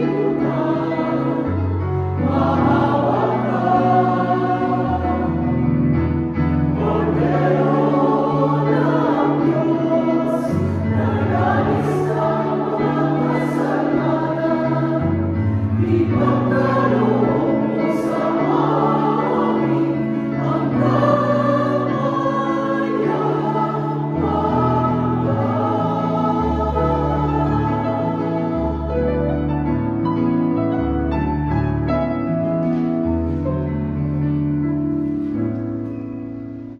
Senhor.